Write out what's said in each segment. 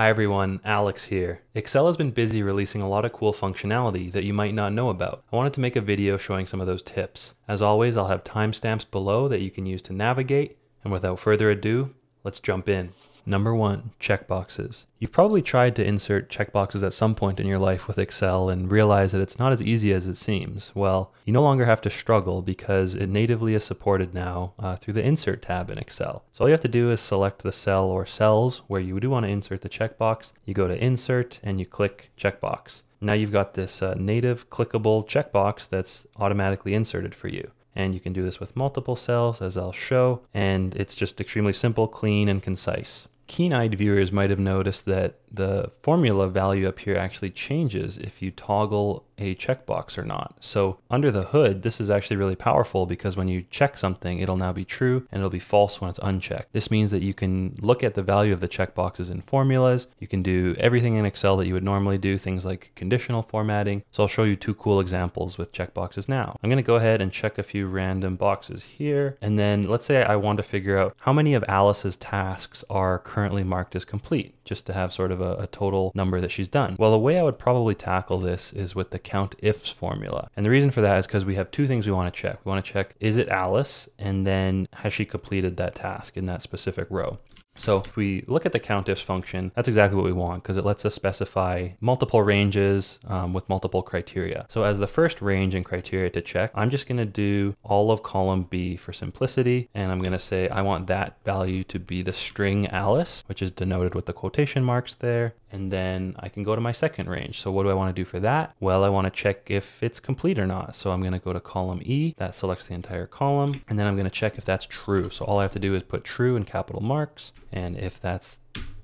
Hi everyone, Alex here. Excel has been busy releasing a lot of cool functionality that you might not know about. I wanted to make a video showing some of those tips. As always, I'll have timestamps below that you can use to navigate, and without further ado, let's jump in. Number one, checkboxes. You've probably tried to insert checkboxes at some point in your life with Excel and realize that it's not as easy as it seems. Well, you no longer have to struggle because it natively is supported now uh, through the Insert tab in Excel. So all you have to do is select the cell or cells where you do want to insert the checkbox. You go to Insert and you click Checkbox. Now you've got this uh, native clickable checkbox that's automatically inserted for you and you can do this with multiple cells as I'll show and it's just extremely simple, clean and concise. Keen-eyed viewers might have noticed that the formula value up here actually changes if you toggle a checkbox or not. So under the hood, this is actually really powerful because when you check something, it'll now be true and it'll be false when it's unchecked. This means that you can look at the value of the checkboxes in formulas. You can do everything in Excel that you would normally do, things like conditional formatting. So I'll show you two cool examples with checkboxes now. I'm gonna go ahead and check a few random boxes here. And then let's say I want to figure out how many of Alice's tasks are currently marked as complete, just to have sort of a, a total number that she's done. Well, the way I would probably tackle this is with the count ifs formula. And the reason for that is because we have two things we want to check. We want to check, is it Alice? And then has she completed that task in that specific row? So if we look at the countifs function, that's exactly what we want because it lets us specify multiple ranges um, with multiple criteria. So as the first range and criteria to check, I'm just going to do all of column B for simplicity. And I'm going to say I want that value to be the string Alice, which is denoted with the quotation marks there. And then I can go to my second range. So what do I want to do for that? Well, I want to check if it's complete or not. So I'm going to go to column E, that selects the entire column. And then I'm going to check if that's true. So all I have to do is put true in capital marks. And if that's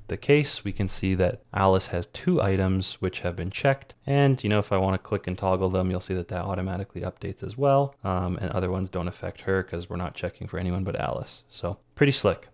the case, we can see that Alice has two items which have been checked. And, you know, if I want to click and toggle them, you'll see that that automatically updates as well. Um, and other ones don't affect her because we're not checking for anyone but Alice. So pretty slick.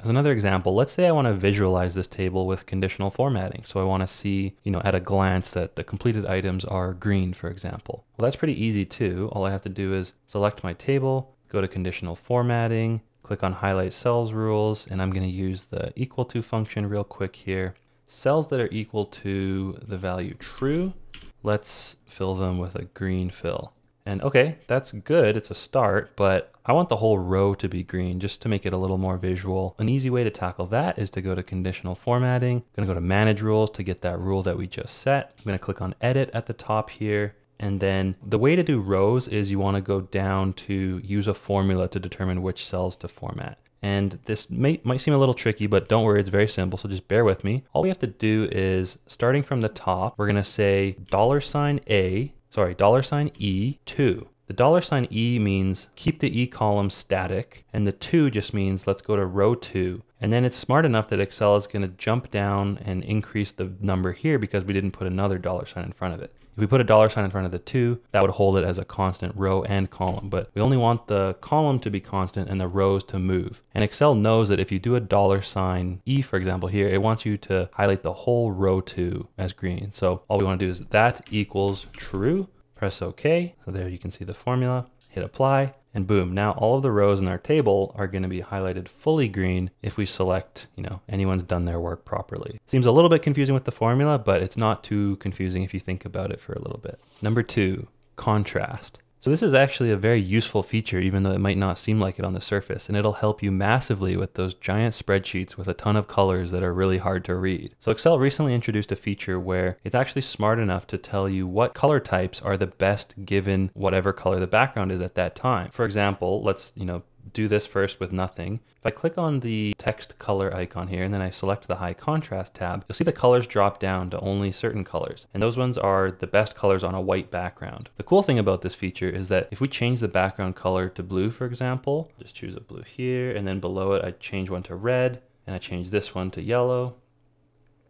As another example, let's say I want to visualize this table with conditional formatting. So I want to see, you know, at a glance that the completed items are green, for example. Well, that's pretty easy too. All I have to do is select my table, go to conditional formatting, click on highlight cells rules, and I'm going to use the equal to function real quick here. Cells that are equal to the value true, let's fill them with a green fill. And okay, that's good, it's a start, but I want the whole row to be green just to make it a little more visual. An easy way to tackle that is to go to conditional formatting. I'm gonna go to manage rules to get that rule that we just set. I'm gonna click on edit at the top here. And then the way to do rows is you wanna go down to use a formula to determine which cells to format. And this may, might seem a little tricky, but don't worry, it's very simple, so just bear with me. All we have to do is, starting from the top, we're gonna say dollar sign A sorry, dollar sign E2. The dollar sign E means keep the E column static, and the 2 just means let's go to row 2. And then it's smart enough that Excel is going to jump down and increase the number here because we didn't put another dollar sign in front of it. If we put a dollar sign in front of the 2, that would hold it as a constant row and column, but we only want the column to be constant and the rows to move. And Excel knows that if you do a dollar sign E, for example, here, it wants you to highlight the whole row 2 as green. So all we want to do is that equals true press OK. So there you can see the formula, hit apply, and boom, now all of the rows in our table are going to be highlighted fully green if we select, you know, anyone's done their work properly. Seems a little bit confusing with the formula, but it's not too confusing if you think about it for a little bit. Number two, contrast. So this is actually a very useful feature, even though it might not seem like it on the surface, and it'll help you massively with those giant spreadsheets with a ton of colors that are really hard to read. So Excel recently introduced a feature where it's actually smart enough to tell you what color types are the best given whatever color the background is at that time. For example, let's, you know, do this first with nothing. If I click on the text color icon here and then I select the high contrast tab, you'll see the colors drop down to only certain colors. And those ones are the best colors on a white background. The cool thing about this feature is that if we change the background color to blue, for example, just choose a blue here, and then below it, I change one to red, and I change this one to yellow.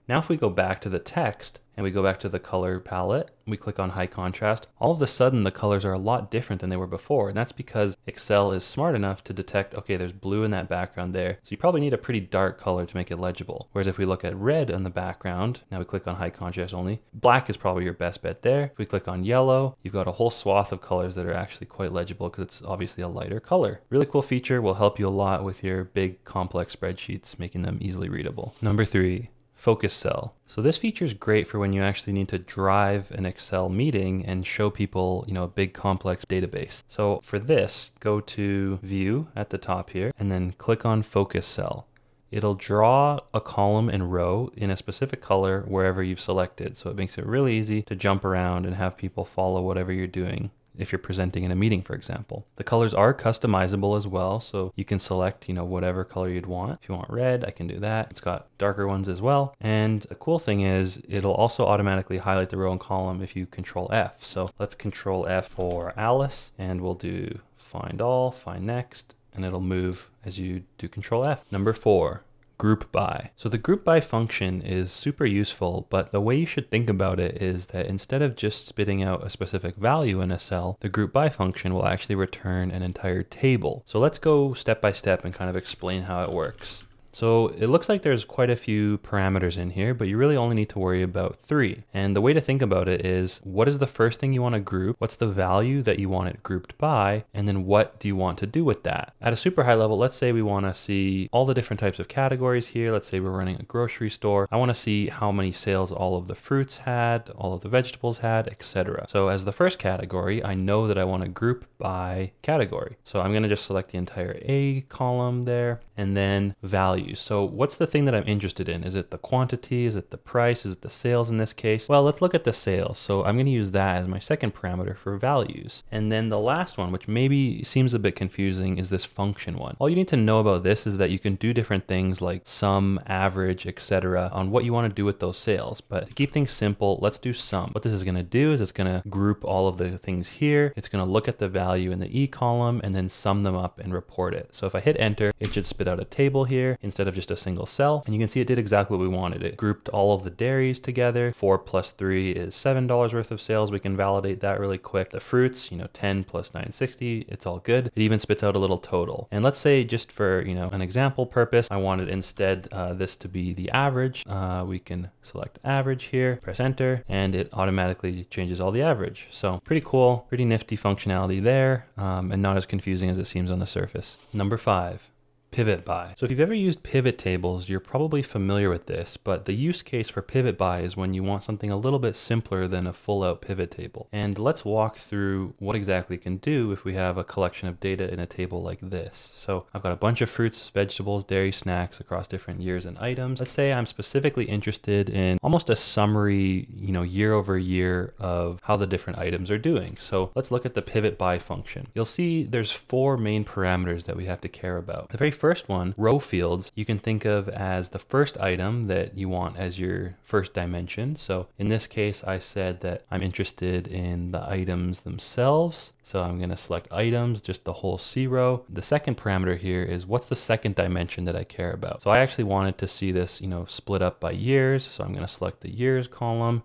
Now if we go back to the text, and we go back to the color palette, we click on high contrast, all of a sudden the colors are a lot different than they were before. And that's because Excel is smart enough to detect, okay, there's blue in that background there. So you probably need a pretty dark color to make it legible. Whereas if we look at red on the background, now we click on high contrast only, black is probably your best bet there. If we click on yellow, you've got a whole swath of colors that are actually quite legible because it's obviously a lighter color. Really cool feature will help you a lot with your big complex spreadsheets, making them easily readable. Number three, focus cell. So this feature is great for when you actually need to drive an Excel meeting and show people, you know, a big complex database. So for this, go to view at the top here and then click on focus cell. It'll draw a column and row in a specific color wherever you've selected. So it makes it really easy to jump around and have people follow whatever you're doing if you're presenting in a meeting, for example. The colors are customizable as well, so you can select, you know, whatever color you'd want. If you want red, I can do that. It's got darker ones as well. And the cool thing is it'll also automatically highlight the row and column if you control F. So let's control F for Alice and we'll do find all, find next, and it'll move as you do control F. Number four, group by. So the group by function is super useful, but the way you should think about it is that instead of just spitting out a specific value in a cell, the group by function will actually return an entire table. So let's go step by step and kind of explain how it works. So it looks like there's quite a few parameters in here, but you really only need to worry about three. And the way to think about it is what is the first thing you want to group? What's the value that you want it grouped by? And then what do you want to do with that? At a super high level, let's say we want to see all the different types of categories here. Let's say we're running a grocery store. I want to see how many sales all of the fruits had, all of the vegetables had, etc. So as the first category, I know that I want to group by category. So I'm going to just select the entire A column there and then values. So what's the thing that I'm interested in? Is it the quantity? Is it the price? Is it the sales in this case? Well, let's look at the sales. So I'm going to use that as my second parameter for values. And then the last one, which maybe seems a bit confusing, is this function one. All you need to know about this is that you can do different things like sum, average, etc. on what you want to do with those sales. But to keep things simple, let's do sum. What this is going to do is it's going to group all of the things here. It's going to look at the value in the E column and then sum them up and report it. So if I hit enter, it should spit out a table here instead of just a single cell. And you can see it did exactly what we wanted. It grouped all of the dairies together. Four plus three is $7 worth of sales. We can validate that really quick. The fruits, you know, 10 plus 960, it's all good. It even spits out a little total. And let's say just for, you know, an example purpose, I wanted instead uh, this to be the average. Uh, we can select average here, press enter, and it automatically changes all the average. So pretty cool, pretty nifty functionality there, um, and not as confusing as it seems on the surface. Number five, pivot by. So if you've ever used pivot tables, you're probably familiar with this, but the use case for pivot by is when you want something a little bit simpler than a full out pivot table. And let's walk through what exactly it can do if we have a collection of data in a table like this. So I've got a bunch of fruits, vegetables, dairy snacks across different years and items. Let's say I'm specifically interested in almost a summary, you know, year over year of how the different items are doing. So let's look at the pivot by function. You'll see there's four main parameters that we have to care about. The very first one, row fields, you can think of as the first item that you want as your first dimension. So in this case, I said that I'm interested in the items themselves. So I'm going to select items, just the whole C row. The second parameter here is what's the second dimension that I care about. So I actually wanted to see this, you know, split up by years. So I'm going to select the years column.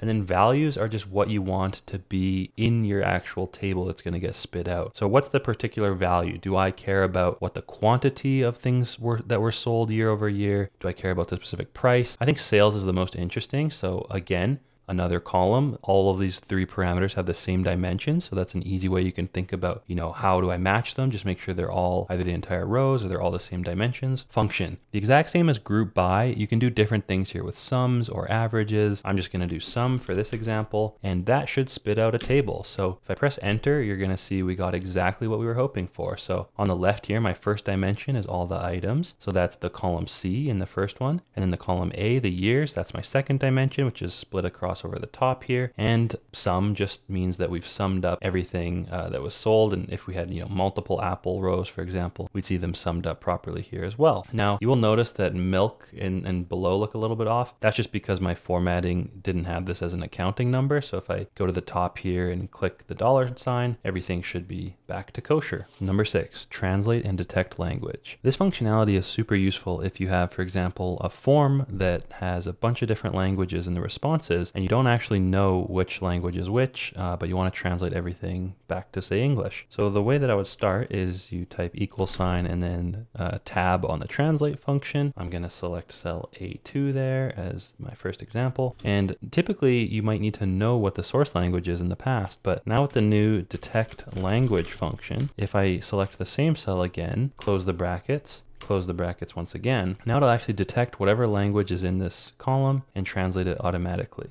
And then values are just what you want to be in your actual table that's going to get spit out. So what's the particular value? Do I care about what the quantity of things were that were sold year over year? Do I care about the specific price? I think sales is the most interesting. So again, another column. All of these three parameters have the same dimension. So that's an easy way you can think about, you know, how do I match them? Just make sure they're all either the entire rows or they're all the same dimensions. Function, the exact same as group by. You can do different things here with sums or averages. I'm just going to do sum for this example, and that should spit out a table. So if I press enter, you're going to see we got exactly what we were hoping for. So on the left here, my first dimension is all the items. So that's the column C in the first one. And then the column A, the years, that's my second dimension, which is split across over the top here. And sum just means that we've summed up everything uh, that was sold. And if we had, you know, multiple apple rows, for example, we'd see them summed up properly here as well. Now you will notice that milk and, and below look a little bit off. That's just because my formatting didn't have this as an accounting number. So if I go to the top here and click the dollar sign, everything should be back to kosher. Number six, translate and detect language. This functionality is super useful if you have, for example, a form that has a bunch of different languages in the responses and you don't actually know which language is which, uh, but you want to translate everything back to say English. So the way that I would start is you type equal sign and then uh, tab on the translate function. I'm going to select cell A2 there as my first example. And typically you might need to know what the source language is in the past, but now with the new detect language function, if I select the same cell again, close the brackets, close the brackets once again. Now it'll actually detect whatever language is in this column and translate it automatically.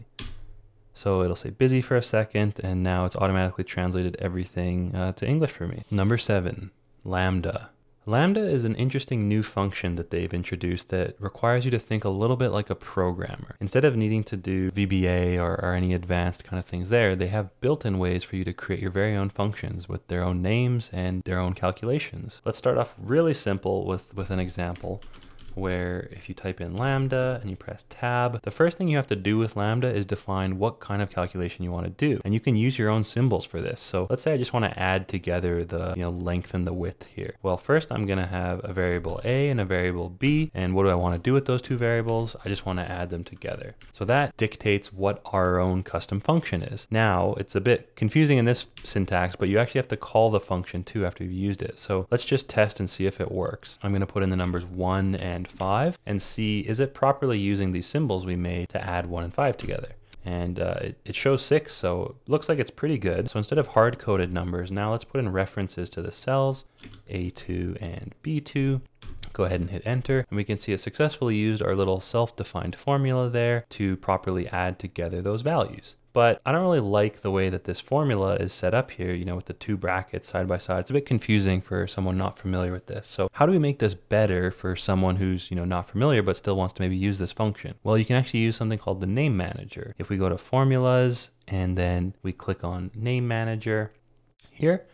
So it'll say busy for a second, and now it's automatically translated everything uh, to English for me. Number seven, Lambda. Lambda is an interesting new function that they've introduced that requires you to think a little bit like a programmer. Instead of needing to do VBA or, or any advanced kind of things there, they have built-in ways for you to create your very own functions with their own names and their own calculations. Let's start off really simple with, with an example where if you type in lambda and you press tab, the first thing you have to do with lambda is define what kind of calculation you want to do. And you can use your own symbols for this. So let's say I just want to add together the you know length and the width here. Well, first I'm going to have a variable a and a variable b. And what do I want to do with those two variables? I just want to add them together. So that dictates what our own custom function is. Now it's a bit confusing in this syntax, but you actually have to call the function too after you've used it. So let's just test and see if it works. I'm going to put in the numbers one and and 5 and see is it properly using these symbols we made to add 1 and 5 together. And uh, it, it shows 6, so it looks like it's pretty good. So instead of hard-coded numbers, now let's put in references to the cells, A2 and B2. Go ahead and hit enter, and we can see it successfully used our little self-defined formula there to properly add together those values. But I don't really like the way that this formula is set up here, you know, with the two brackets side by side. It's a bit confusing for someone not familiar with this. So how do we make this better for someone who's, you know, not familiar but still wants to maybe use this function? Well, you can actually use something called the name manager. If we go to formulas and then we click on name manager here,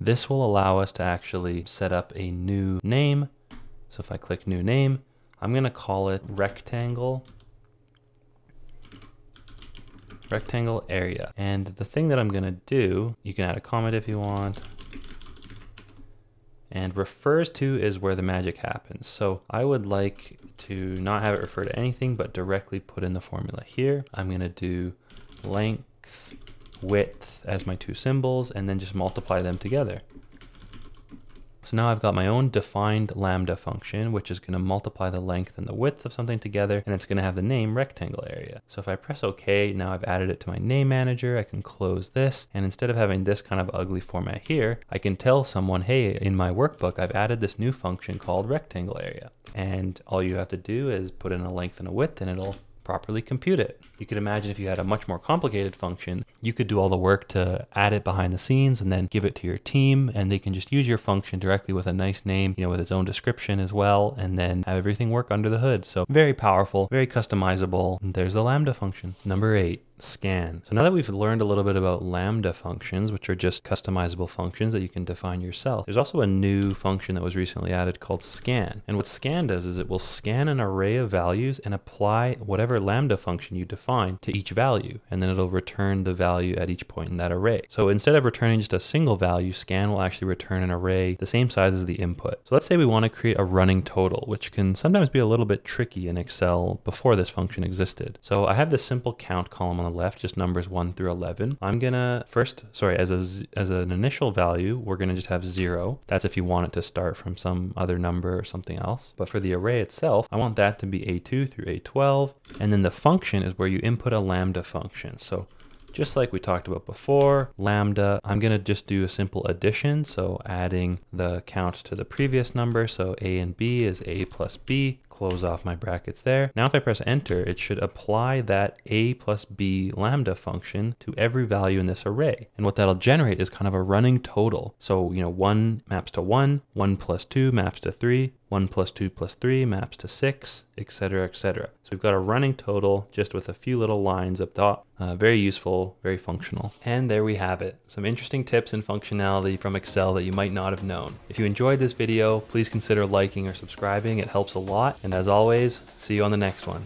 this will allow us to actually set up a new name. So if I click new name, I'm going to call it rectangle rectangle area. And the thing that I'm gonna do, you can add a comment if you want, and refers to is where the magic happens. So I would like to not have it refer to anything, but directly put in the formula here. I'm gonna do length, width as my two symbols, and then just multiply them together. So now I've got my own defined lambda function, which is going to multiply the length and the width of something together, and it's going to have the name rectangle area. So if I press OK, now I've added it to my name manager, I can close this, and instead of having this kind of ugly format here, I can tell someone, hey, in my workbook, I've added this new function called rectangle area. And all you have to do is put in a length and a width, and it'll properly compute it. You could imagine if you had a much more complicated function, you could do all the work to add it behind the scenes and then give it to your team and they can just use your function directly with a nice name, you know, with its own description as well, and then have everything work under the hood. So very powerful, very customizable. And there's the Lambda function. Number eight, scan. So now that we've learned a little bit about Lambda functions, which are just customizable functions that you can define yourself, there's also a new function that was recently added called scan. And what scan does is it will scan an array of values and apply whatever Lambda function you define to each value. And then it'll return the value at each point in that array. So instead of returning just a single value, scan will actually return an array the same size as the input. So let's say we want to create a running total, which can sometimes be a little bit tricky in Excel before this function existed. So I have this simple count column on the left, just numbers 1 through 11. I'm gonna first, sorry, as, a, as an initial value, we're gonna just have 0. That's if you want it to start from some other number or something else. But for the array itself, I want that to be A2 through A12. And then the function is where you input a lambda function. So just like we talked about before, lambda, I'm going to just do a simple addition. So adding the count to the previous number. So a and b is a plus b, close off my brackets there. Now if I press enter, it should apply that a plus b lambda function to every value in this array. And what that'll generate is kind of a running total. So, you know, one maps to one, one plus two maps to three, 1 plus 2 plus 3 maps to 6, etc., etc. So we've got a running total just with a few little lines up top. Uh, very useful, very functional. And there we have it. Some interesting tips and functionality from Excel that you might not have known. If you enjoyed this video, please consider liking or subscribing. It helps a lot. And as always, see you on the next one.